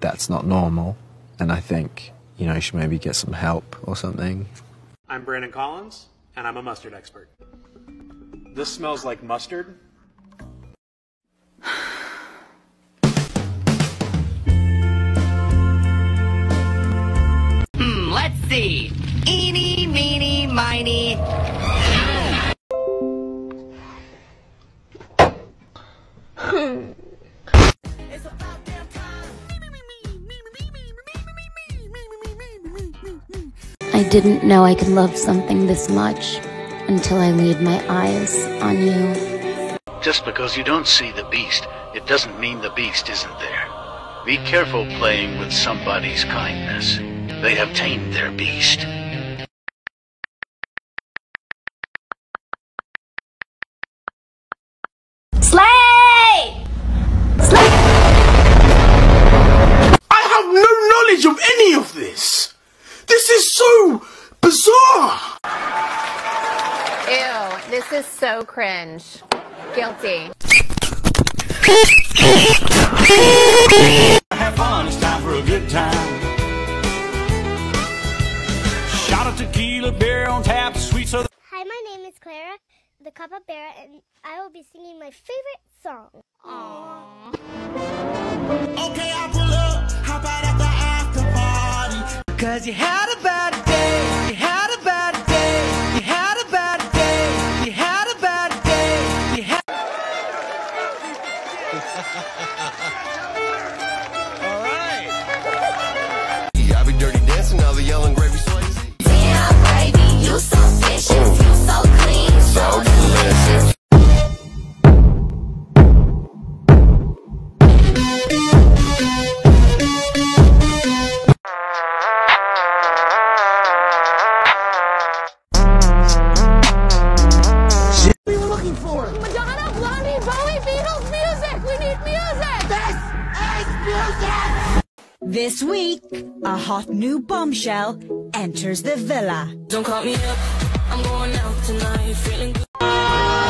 that's not normal. And I think, you know, you should maybe get some help or something. I'm Brandon Collins, and I'm a mustard expert. This smells like mustard. Hmm, let's see. Eeny, meeny, miny. I didn't know I could love something this much until I laid my eyes on you. Just because you don't see the beast, it doesn't mean the beast isn't there. Be careful playing with somebody's kindness. They have tamed their beast. Slay! I have no knowledge of any of this. This is so bizarre. Ew, this is so cringe. Guilty. Have fun, it's time for a good time. Shot of tequila, beer on tap, sweet so Hi, my name is Clara, the capybara, and I will be singing my favorite song. Okay, I'll pull up, hop out at the after party. Cause you had a bad day, Alright. I be dirty dancing, now the yelling This week, a hot new bombshell enters the villa. Don't call me up. I'm going out tonight, feeling good.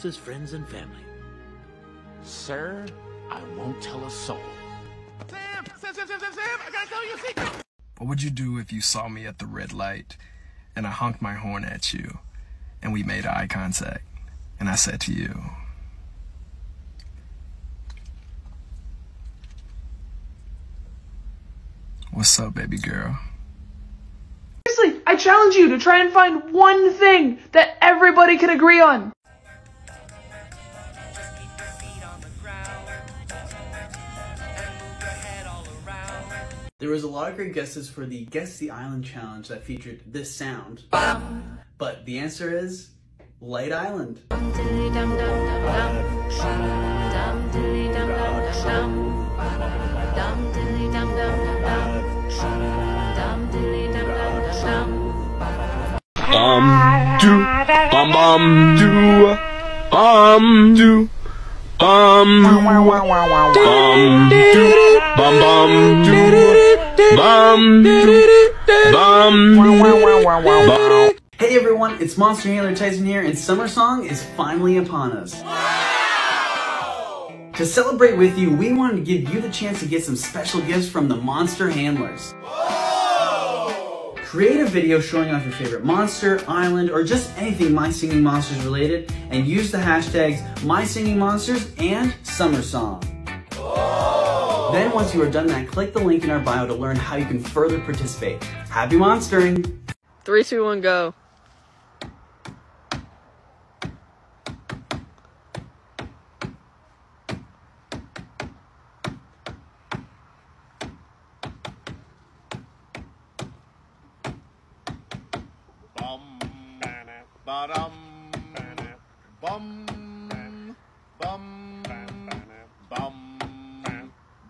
Closest friends and family. Sir, I won't tell a soul. Sam, Sam, Sam, Sam, Sam, Sam, I gotta tell you a secret. What would you do if you saw me at the red light and I honked my horn at you and we made eye contact and I said to you, What's up, baby girl? Seriously, I challenge you to try and find one thing that everybody can agree on. There was a lot of great guesses for the Guess the Island challenge that featured this sound. But the answer is Light Island. Um do bum bum do um do um bum do bum bum Bum. Bum. Hey everyone, it's Monster Handler Tyson here, and Summer Song is finally upon us. To celebrate with you, we wanted to give you the chance to get some special gifts from the Monster Handlers. Create a video showing off your favorite monster, island, or just anything My Singing Monsters related, and use the hashtags My Singing Monsters and Summer Song. Then once you are done that, click the link in our bio to learn how you can further participate. Happy monstering! Three, two, one, go.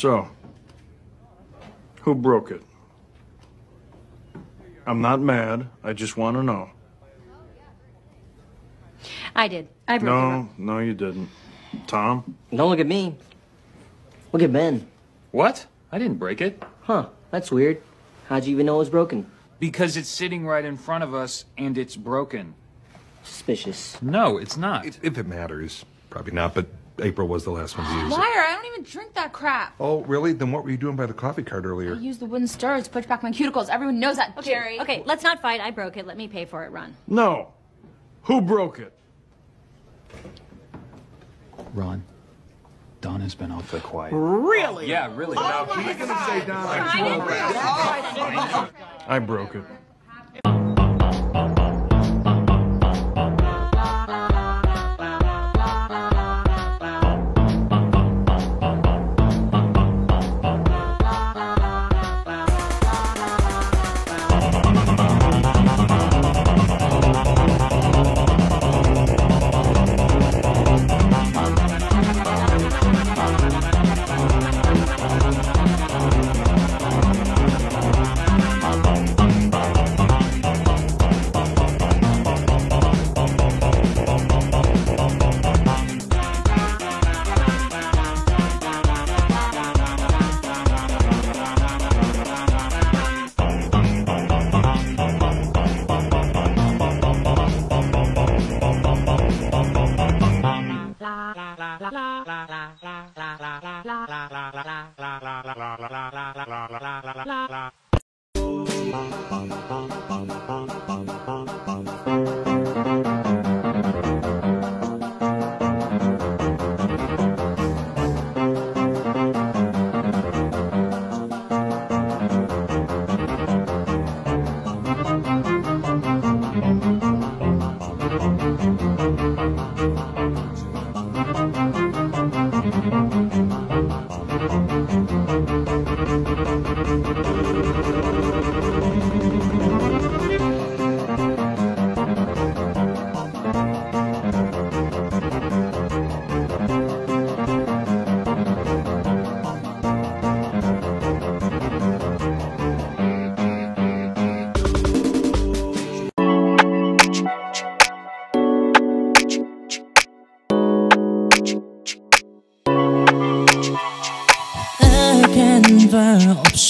So, who broke it? I'm not mad. I just want to know. I did. I broke it. No, no, you didn't. Tom? Don't look at me. Look at Ben. What? I didn't break it. Huh, that's weird. How'd you even know it was broken? Because it's sitting right in front of us and it's broken. Suspicious. No, it's not. If, if it matters. Probably not, but April was the last one to use it. Liar, I don't even drink that crap. Oh, really? Then what were you doing by the coffee cart earlier? I used the wooden stirrer to push back my cuticles. Everyone knows that, Okay, Jerry. okay, let's not fight. I broke it. Let me pay for it, Ron. No. Who broke it? Ron, Don has been awfully quiet. Really? Yeah, really. Now, he's gonna say Don. I broke it. bar 없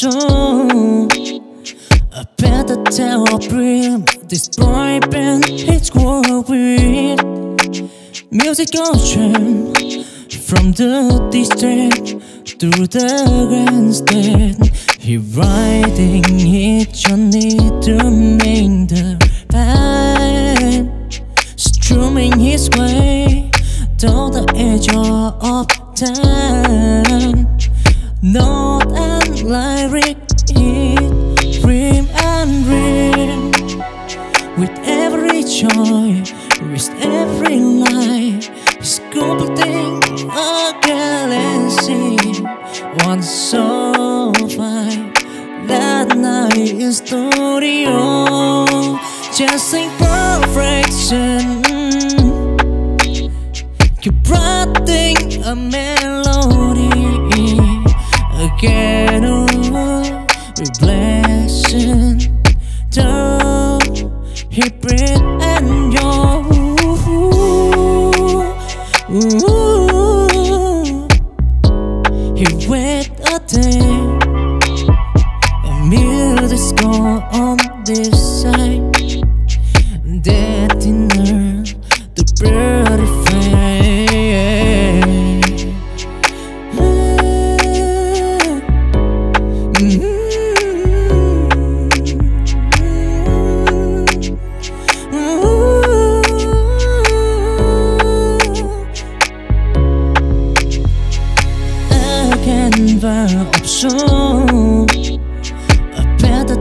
show I bet the devil bring this boy band It's worried Musical stream From the district Through the grandstand He riding his journey to main the path Strumming his way to the edge of town. No lyric it Dream and dream With every joy With every lie Sculpting a galaxy. One so fine That night in studio Just in perfection You brought thing a man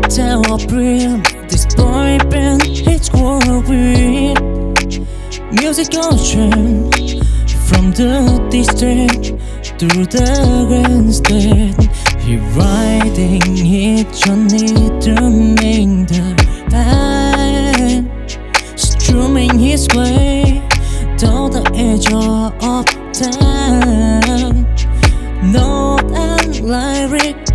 tell a brim This boy band it's growing Music ocean From the district Through the grandstand. He riding his journey to make the band. Strumming his way Down the edge of time Note and lyric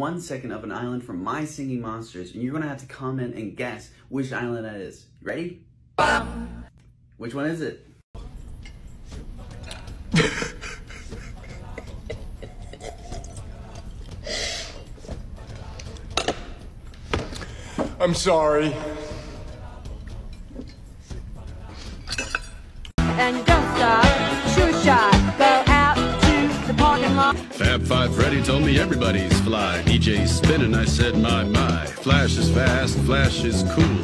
one second of an island from My Singing Monsters, and you're gonna have to comment and guess which island that is. Ready? Which one is it? I'm sorry. Fab Five Freddy told me everybody's fly. DJ's spinning, I said, my, my. Flash is fast, Flash is cool.